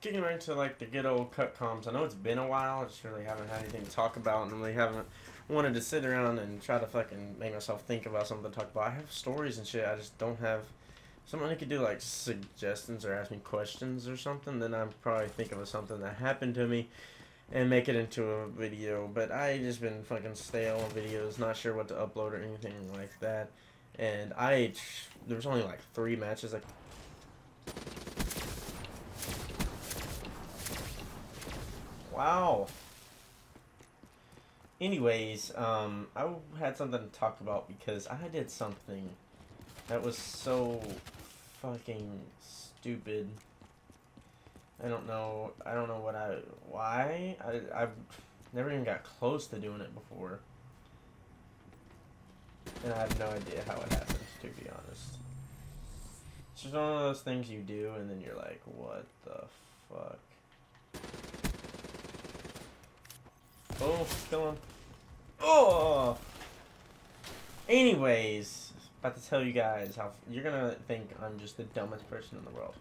getting right into like the good old cut comms. I know it's been a while. I just really haven't had anything to talk about, and really haven't wanted to sit around and try to fucking make myself think about something to talk about. I have stories and shit. I just don't have. Someone who could do like suggestions or ask me questions or something. Then I'm probably think of something that happened to me and make it into a video. But I just been fucking stale on videos, not sure what to upload or anything like that. And I, there was only like three matches. Like, wow. Anyways, um, I had something to talk about because I did something that was so fucking stupid. I don't know. I don't know what I why I I've never even got close to doing it before, and I have no idea how it happened. To be honest, it's just one of those things you do, and then you're like, "What the fuck." Oh, kill him. Oh! Anyways, about to tell you guys how you're gonna think I'm just the dumbest person in the world.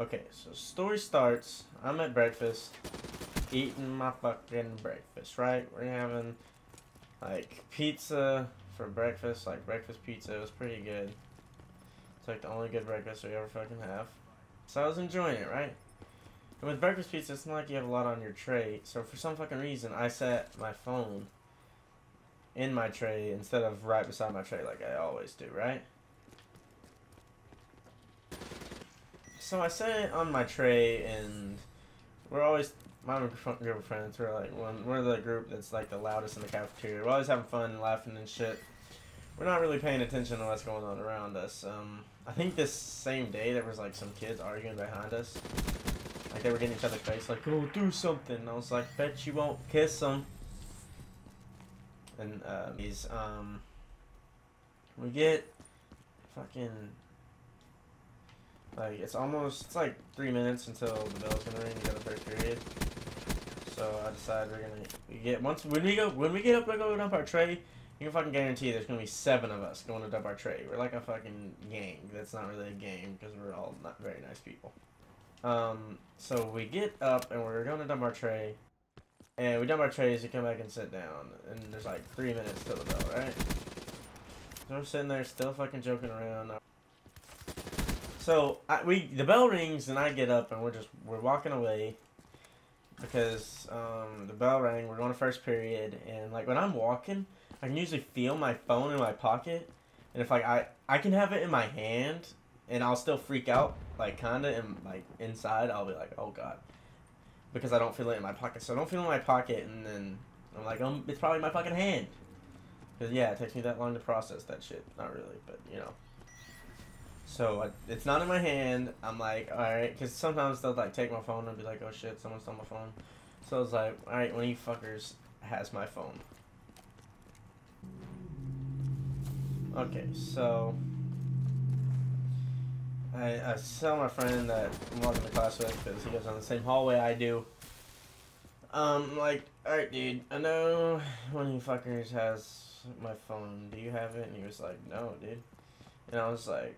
Okay, so story starts. I'm at breakfast, eating my fucking breakfast, right? We're having like pizza for breakfast, like breakfast pizza. It was pretty good. It's like the only good breakfast we ever fucking have. So I was enjoying it, right? And with breakfast pizza, it's not like you have a lot on your tray. So for some fucking reason, I set my phone in my tray instead of right beside my tray like I always do, right? So I set it on my tray and we're always, my group of friends, we're like, one, we're the group that's like the loudest in the cafeteria. We're always having fun laughing and shit. We're not really paying attention to what's going on around us. Um, I think this same day there was like some kids arguing behind us. Like they were getting each other's face, like, go do something. And I was like, bet you won't kiss them. And uh, these, um, we get fucking, like, it's almost, it's like three minutes until the bell's gonna ring to go to first period. So I decide we're gonna, we get, once, when we go, when we get up and go dump our tray, you can fucking guarantee there's gonna be seven of us going to dump our tray. We're like a fucking gang. That's not really a game because we're all not very nice people. Um, so we get up and we're going to dump our tray. And we dump our trays, we come back and sit down. And there's like three minutes till the bell, right? So we're sitting there still fucking joking around. So I, we the bell rings and I get up and we're just we're walking away because um, the bell rang. We're going to first period and like when I'm walking, I can usually feel my phone in my pocket, and if like I I can have it in my hand and I'll still freak out, like kinda, and like inside I'll be like, oh god, because I don't feel it in my pocket. So I don't feel it in my pocket, and then I'm like, um, it's probably my fucking hand. Cause yeah, it takes me that long to process that shit. Not really, but you know. So I, it's not in my hand. I'm like, all right, because sometimes they'll like take my phone and be like, oh shit, someone stole my phone. So I was like, all right, one of you fuckers has my phone. Okay, so I, I tell my friend that I'm walking to class with because he goes on the same hallway I do. Um, like, alright, dude, I know one of you fuckers has my phone. Do you have it? And he was like, no, dude. And I was like,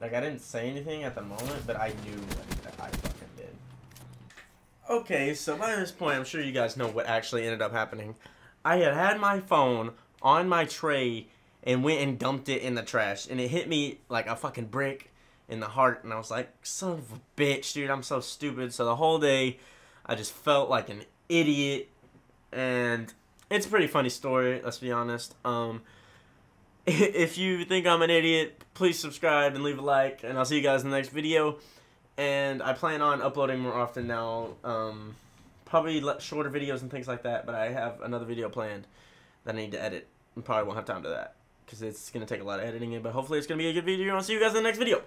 like, I didn't say anything at the moment, but I knew that I fucking did. Okay, so by this point, I'm sure you guys know what actually ended up happening. I had had my phone on my tray and went and dumped it in the trash, and it hit me like a fucking brick in the heart, and I was like, son of a bitch, dude, I'm so stupid. So the whole day, I just felt like an idiot, and it's a pretty funny story, let's be honest. Um, if you think I'm an idiot, please subscribe and leave a like, and I'll see you guys in the next video. And I plan on uploading more often now, um, probably shorter videos and things like that, but I have another video planned that I need to edit, and probably won't have time to that because it's going to take a lot of editing, but hopefully it's going to be a good video, I'll see you guys in the next video.